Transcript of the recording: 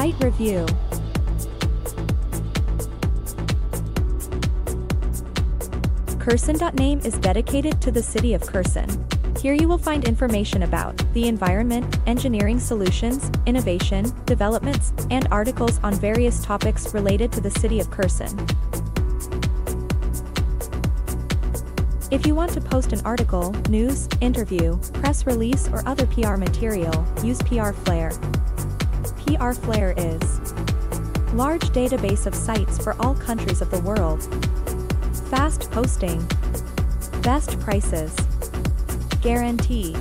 Site Review Kherson.name is dedicated to the city of Kherson. Here you will find information about the environment, engineering solutions, innovation, developments, and articles on various topics related to the city of Kherson. If you want to post an article, news, interview, press release or other PR material, use PR Flare. PR Flare is large database of sites for all countries of the world. Fast posting. Best prices. Guarantee.